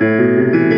Música